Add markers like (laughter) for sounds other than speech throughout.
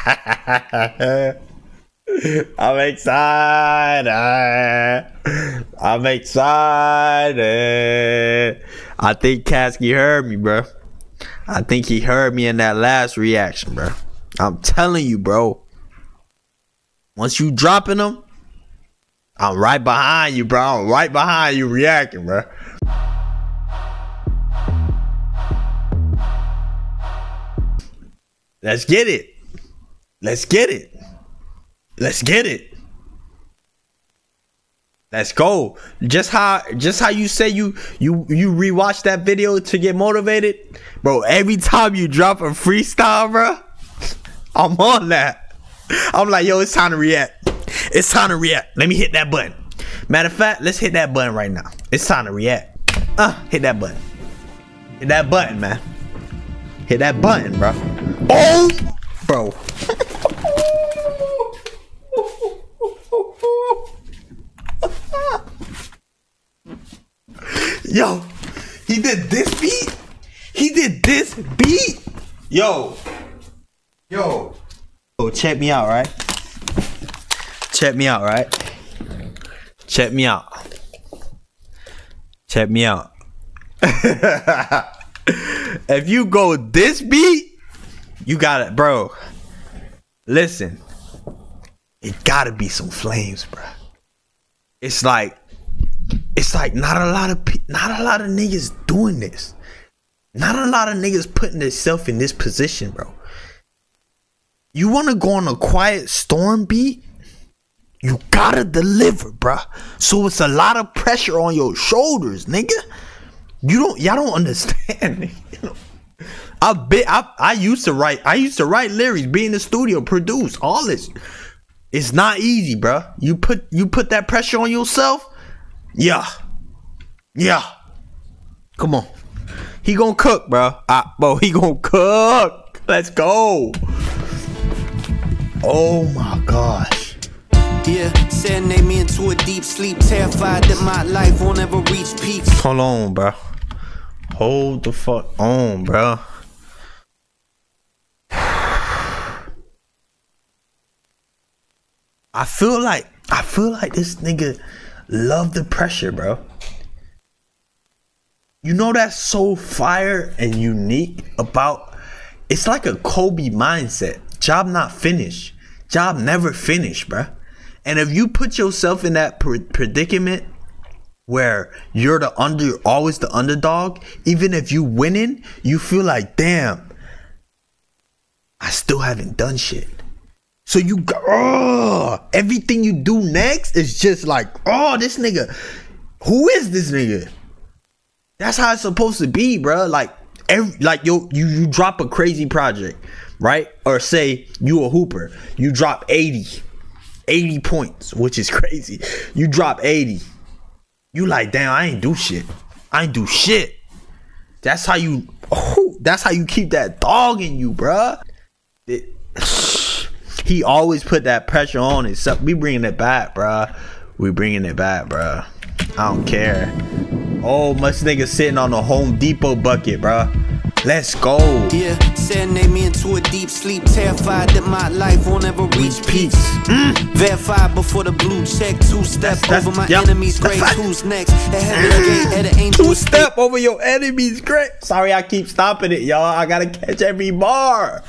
(laughs) I'm excited. I'm excited. I think Caskey heard me, bro. I think he heard me in that last reaction, bro. I'm telling you, bro. Once you dropping them, I'm right behind you, bro. I'm right behind you reacting, bro. Let's get it. Let's get it. Let's get it. Let's go. Just how just how you say you you you rewatch that video to get motivated, bro. Every time you drop a freestyle, bro, (laughs) I'm on that. I'm like, yo, it's time to react. It's time to react. Let me hit that button. Matter of fact, let's hit that button right now. It's time to react. Uh, hit that button. Hit that button, man. Hit that button, bro. Oh, bro. (laughs) Yo, he did this beat. He did this beat. Yo, yo. Oh, check me out, right? Check me out, right? Check me out. Check me out. (laughs) if you go this beat, you got it, bro. Listen, it gotta be some flames, bro. It's like, it's like not a lot of not a lot of niggas doing this. Not a lot of niggas putting themselves in this position, bro. You want to go on a quiet storm beat? You gotta deliver, bruh. So it's a lot of pressure on your shoulders, nigga. You don't, y'all don't understand. I bet I, I used to write. I used to write lyrics, be in the studio, produce all this. It's not easy, bruh. You put you put that pressure on yourself. Yeah, yeah. Come on, he gonna cook, bro. Ah, bro, he gonna cook. Let's go. Oh my gosh. Yeah, serenade me into a deep sleep, terrified that my life won't ever reach peaks. Hold on, bro. Hold the fuck on, bro. (sighs) I feel like I feel like this nigga love the pressure, bro. You know that's so fire and unique about it's like a Kobe mindset. Job not finished. Job never finished, bro. And if you put yourself in that pre- predicament where you're the under always the underdog, even if you winning, you feel like, damn, I still haven't done shit. So you oh, everything you do next is just like, oh, this nigga, who is this nigga? That's how it's supposed to be, bro. Like, every, like you, you, you drop a crazy project, right? Or say you a hooper, you drop 80, 80 points, which is (laughs) crazy. You drop 80. You like, damn, I ain't do shit. I ain't do shit. That's how you, oh, that's how you keep that dog in you, bruh. It, (sighs) he always put that pressure on himself. We bringing it back, bruh. We bringing it back, bruh. I don't care. Oh, much nigga sitting on a Home Depot bucket, bruh. Let's go. Yeah, serenade me into a deep sleep, terrified that my life won't ever reach peaks. Mm. Verified before the blue check, two step That's- that's- over my yep. enemies' grave. Who's next? The heaven's gate, at Two step over your enemy's grave. Sorry, I keep stopping it, y'all. I gotta catch every bar.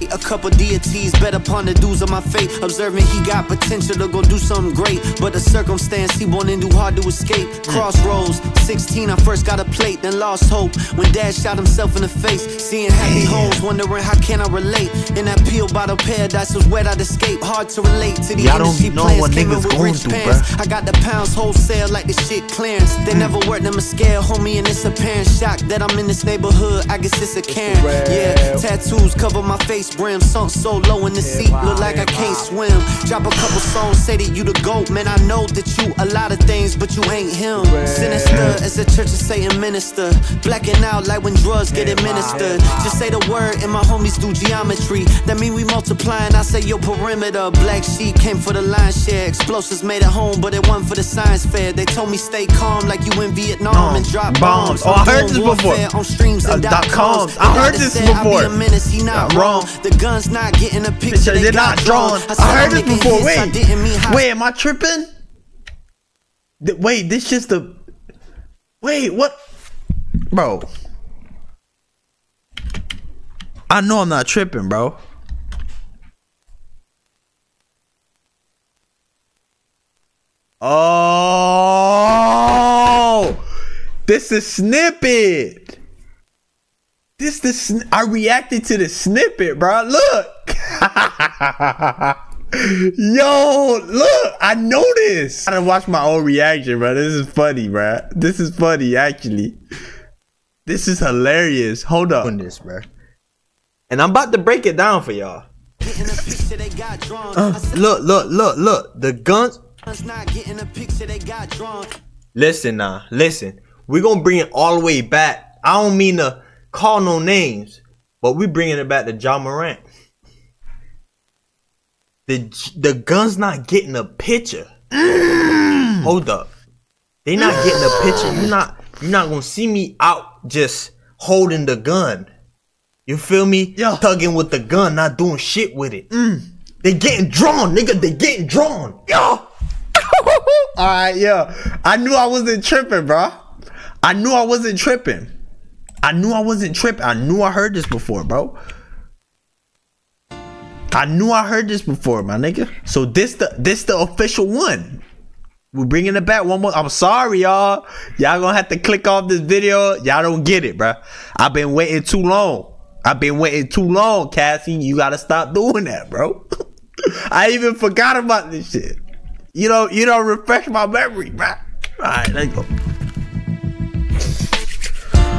A couple deities bet upon the dues of my fate. Observing he got potential to go do something great. But the circumstance he wanted too hard to escape. Crossroads, 16, I first got a plate, then lost hope. When dad shot himself in the face. Seeing happy homes, wondering how can I relate. In that peel bottle paradise was where I'd escape. Hard to relate to the Y'all don't industry plans. Came in with rich through, parents. bruh. I got the pounds wholesale like the shit clearance. They mm. never worked them a scale, homie, and it's apparent shock that I'm in this neighborhood. I guess it's a Karen. Yeah, tattoos cover my face, brim sunk so low in the seat, look like I can't swim. Drop a couple songs, say that you the goat, man. I know that you a lot of things, but you ain't him. Sinister as a church of Satan minister, blacking out like when drugs get administered. Just say the word, and my homies do geometry. That mean we multiplying. I say your perimeter. Black sheep came for the line share. Explosives made it home, but it wasn't for the science fair. They told me stay calm like you in Vietnam and drop Bombs. bombs. Oh, I heard this before. On streams and Uh, dot coms. I heard this said I be before. a menace, he Not wrong. The gun's not getting a picture. Picture, they they're not drawn. said I heard this before. hits, I didn't mean Wait, wait, am I tripping? Wait, this just the. Wait, what, bro? I know I'm not tripping, bro. Oh, this is snippet. This the I reacted to the snippet, bro. Look. (laughs) Yo, look, I know this. I gotta watch my own reaction, bro. This is funny, bro. This is funny, actually. This is hilarious. Hold up on this, bro. And I'm about to break it down for y'all. Getting a picture they got drawn. Uh, look, look, look, look. The guns. gun's not getting a picture they got drawn. Listen now, listen. We're gonna bring it all the way back. I don't mean to call no names, but we bringing it back to Ja Morant. The the gun's not getting a picture. Mm. Hold up, they not getting a picture. You're not you're not gonna see me out just holding the gun. You feel me? Yeah. Tugging with the gun, not doing shit with it. Mm. They getting drawn, nigga. They getting drawn. Yo. (laughs) All right, yeah. I knew I wasn't tripping, bro. I knew I wasn't tripping. I knew I wasn't tripping. I knew I heard this before, bro. I knew I heard this before, my nigga. So this the this the official one. We're bringing it back one more. I'm sorry, y'all. Y'all gonna have to click off this video. Y'all don't get it, bro. I've been waiting too long. I've been waiting too long, Caskey. You gotta stop doing that, bro. (laughs) I even forgot about this shit. You know, you don't refresh my memory, bro. All right, let's go.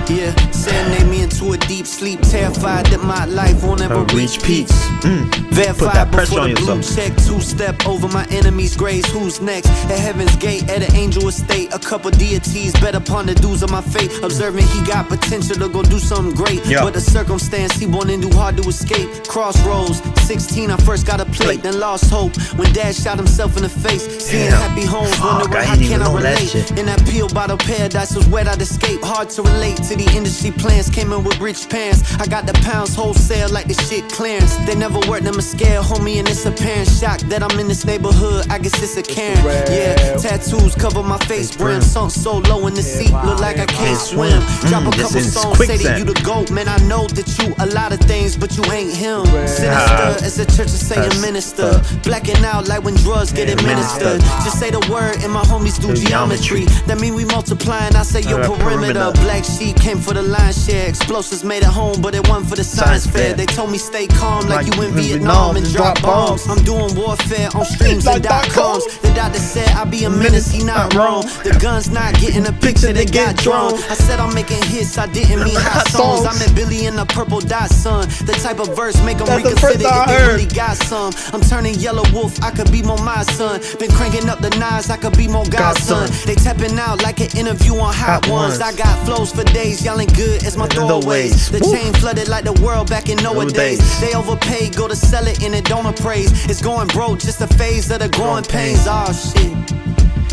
Yeah, serenade me into a deep sleep, terrified that my life won't ever reach peaks. Mm. Verified Put that pressure before on the blue yourself. check, two step over my enemies' graves. Who's next? At heaven's gate, at an angel estate, a couple deities bet upon the dues of my fate. Observing he got potential to go do something great, Yeah. but the circumstance he born into hard to escape. Crossroads, 16, I first got a plate, then lost hope when dad shot himself in the face. Seeing Damn. happy homes, wondering how can I relate? In that peel bottle paradise was where I'd escape. Hard to relate to the industry plans. Came in with rich pants. I got the pounds wholesale like the shit clearance. They never worked them a scale, homie, and it's apparent. Shock that I'm in this neighborhood. I guess it's a Karen. Yeah, tattoos cover my face, brim. Sunk so low in the seat, look like I can't swim. Drop a Mm, couple songs, say that you the goat, man. I know that you a lot of things, but you ain't him. Sinister as the church of Satan minister. Blacking out like when drugs get administered. Just say the word and my homies do geometry. That mean we multiplying. I say your Uh, perimeter. perimeter. Black sheep came for the line share. Explosives made it home, but it wasn't for the science fair. They told me stay calm like, Like you in Vietnam Vietnam and drop bombs. I'm doing warfare on streams Like and dot coms. The doctor said I be a menace, he not wrong. The gun's not getting a picture, they got drawn. I said I'm making hits, I didn't mean hot songs. I meant Billy in the purple dot son. The type of verse make them That's the reconsider I if they really got some. I'm turning yellow wolf, I could be more my son. Been cranking up the knives, I could be more God's son. Godson. They tapping out like an interview on Hot, Hot Ones. Ones. I got flows for days, y'all ain't good as my throwaways. The chain flooded like the world back in Noah Those days. days. They overpaid, go to sell it and it don't appraise. It's going broke, just a phase of the growing pains. Oh shit.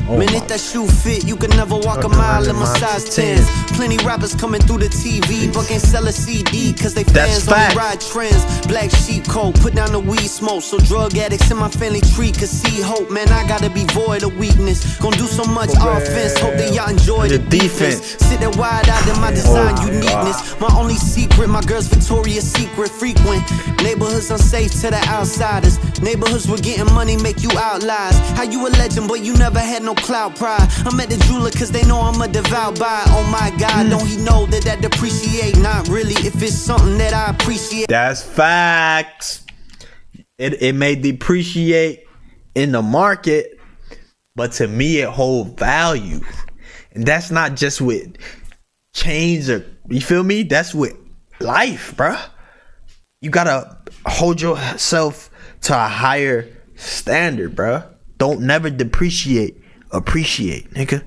Oh Man, if that shoe fit, you can never walk a mile in my size 10s. 10s. Plenty rappers coming through the TV, but can't sell a CD, cause they That's fans only ride trends. Black sheep coat, put down the weed smoke, so drug addicts in my family tree could see hope. Man, I gotta be void of weakness. Gonna do so much offense, hope that y'all enjoy the, The defense. defense. Sit there wide eyed in my oh design Oh my uniqueness. My only secret, my girl's Victoria's Secret frequent. Neighborhoods unsafe to the outsiders. Neighborhoods where getting money make you outliers. How you a legend, but you never had no clout pride. I'm at the jeweler cause they know I'm a devout buy. Oh my god, hmm. don't he know that that depreciate? Not really, if it's something that I appreciate. That's facts. It it may depreciate in the market, but to me it hold value. And that's not just with chains or you feel me? That's with life, bruh. You gotta hold yourself to a higher standard, bruh. Don't never depreciate, appreciate, nigga.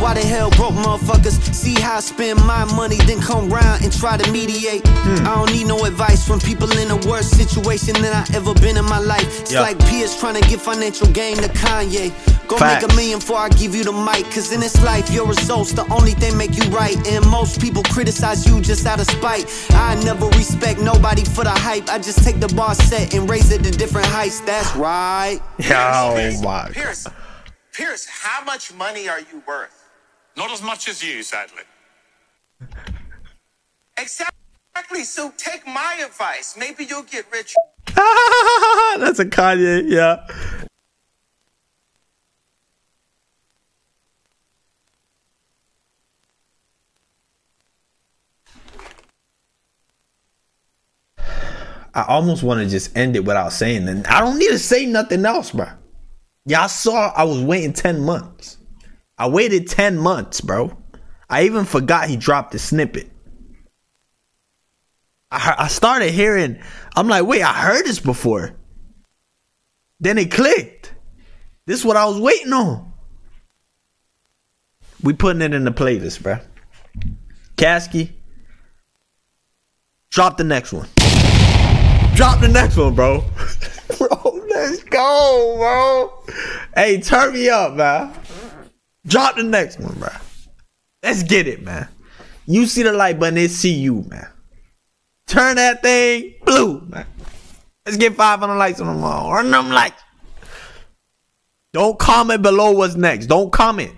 Why the hell broke motherfuckers see how I spend my money, then come round and try to mediate? Hmm. I don't need no advice from people in a worse situation than I ever been in my life. It's like Piers trying to get financial gain to Kanye. Go Facts. make a million before I give you the mic. Cause in this life, your results, the only thing make you right. And most people criticize you just out of spite. I never respect nobody for the hype. I just take the bar set and raise it to different heights. That's right. (laughs) Oh my. Piers. Piers, how much money are you worth? Not as much as you, sadly. Exactly. So take my advice. Maybe you'll get rich. (laughs) That's a Kanye, yeah. I almost want to just end it without saying that. I don't need to say nothing else, bro. Y'all saw I was waiting 10 months. I waited 10 months, bro. I even forgot he dropped the snippet. I, I started hearing, I'm like, wait, I heard this before. Then it clicked. This is what I was waiting on. We putting it in the playlist, bro. Caskey, drop the next one. Drop the next one, bro. (laughs) bro, let's go, bro. Hey, turn me up, man. Drop the next one, bro. Let's get it, man. You see the light button, it see you, man. Turn that thing blue, man. Let's get 500 likes on them all. Run them lights. Don't comment below what's next. Don't comment.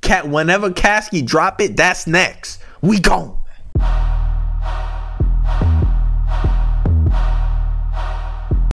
Cat whenever Caskey drop it, that's next. We gone.